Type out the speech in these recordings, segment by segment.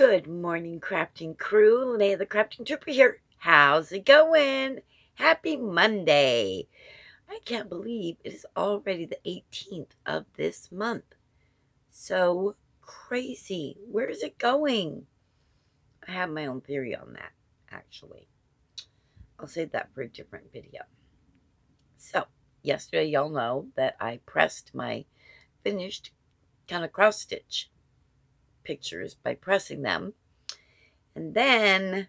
Good morning, crafting crew. Linnea the Crafting Trooper here. How's it going? Happy Monday. I can't believe it is already the 18th of this month. So crazy. Where is it going? I have my own theory on that, actually. I'll save that for a different video. So, yesterday y'all know that I pressed my finished kind of cross stitch pictures by pressing them. And then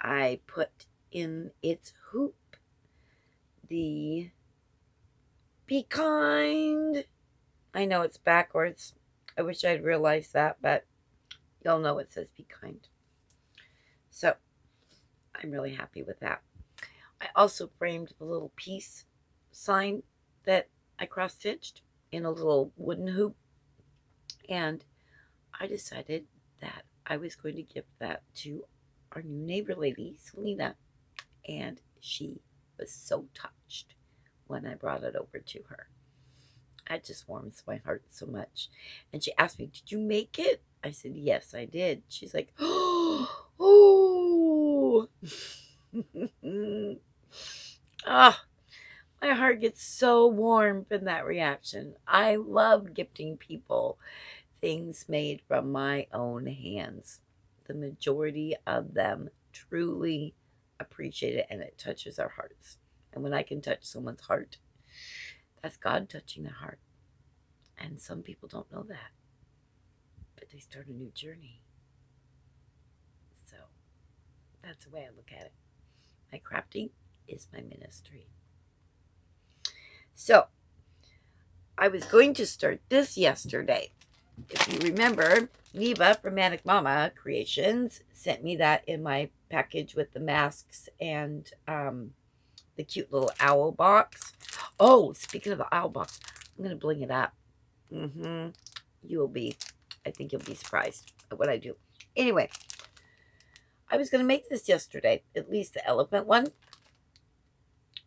I put in its hoop the Be Kind. I know it's backwards. I wish I'd realized that, but y'all know it says Be Kind. So I'm really happy with that. I also framed the little peace sign that I cross stitched in a little wooden hoop. And I decided that I was going to give that to our new neighbor lady, Selena. And she was so touched when I brought it over to her. It just warms my heart so much. And she asked me, Did you make it? I said, Yes, I did. She's like, Oh, ah, my heart gets so warm from that reaction. I love gifting people things made from my own hands. The majority of them truly appreciate it and it touches our hearts. And when I can touch someone's heart, that's God touching their heart. And some people don't know that. But they start a new journey. So that's the way I look at it. My crafting is my ministry. So I was going to start this yesterday if you remember, Neva from Manic Mama Creations sent me that in my package with the masks and um, the cute little owl box. Oh, speaking of the owl box, I'm going to bling it up. Mm-hmm. You will be, I think you'll be surprised at what I do. Anyway, I was going to make this yesterday, at least the elephant one,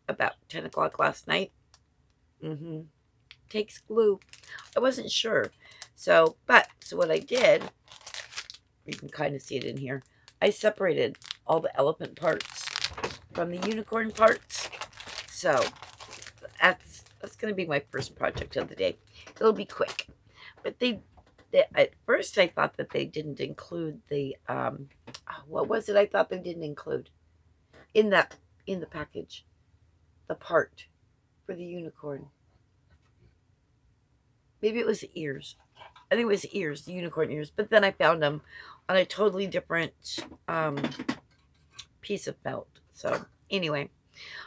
about 10 o'clock last night. Mm-hmm. Takes glue. I wasn't sure. So, but, so what I did, you can kind of see it in here, I separated all the elephant parts from the unicorn parts. So, that's, that's going to be my first project of the day. It'll be quick. But they, they at first I thought that they didn't include the, um, what was it I thought they didn't include? In that, in the package. The part for the unicorn. Maybe it was ears. I think it was ears, the unicorn ears. But then I found them on a totally different um, piece of felt. So anyway,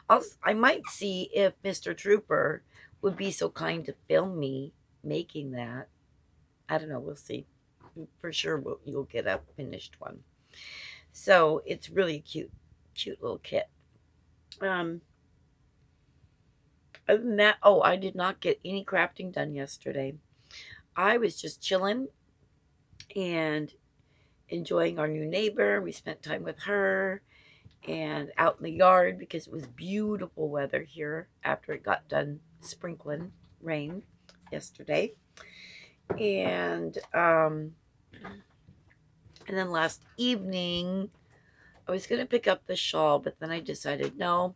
I'll, I might see if Mr. Trooper would be so kind to film me making that. I don't know. We'll see. For sure, we'll, you'll get a finished one. So it's really cute, cute little kit. Um, other than that, oh, I did not get any crafting done yesterday. I was just chilling and enjoying our new neighbor. We spent time with her and out in the yard because it was beautiful weather here after it got done sprinkling rain yesterday. And um and then last evening I was going to pick up the shawl, but then I decided no.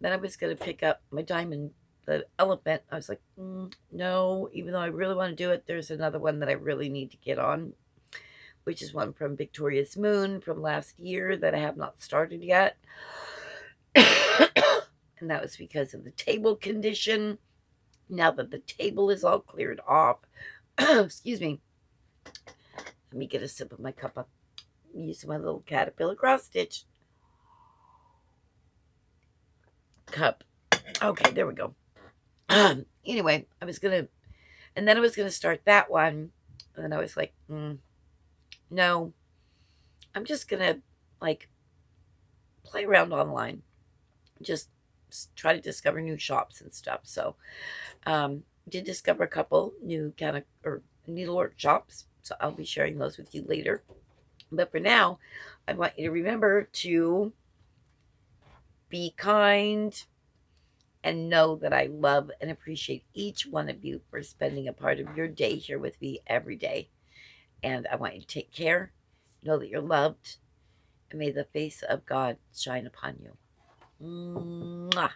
Then I was going to pick up my diamond the elephant, I was like, mm, no, even though I really want to do it, there's another one that I really need to get on, which is one from Victoria's Moon from last year that I have not started yet. and that was because of the table condition. Now that the table is all cleared off, excuse me, let me get a sip of my cup of, using my little caterpillar cross stitch cup. Okay, there we go. Um, anyway, I was going to, and then I was going to start that one. And then I was like, mm, no, I'm just going to like play around online. Just try to discover new shops and stuff. So, um, did discover a couple new kind of, or needlework shops. So I'll be sharing those with you later. But for now, I want you to remember to be kind, and know that I love and appreciate each one of you for spending a part of your day here with me every day. And I want you to take care. Know that you're loved. And may the face of God shine upon you. Mwah.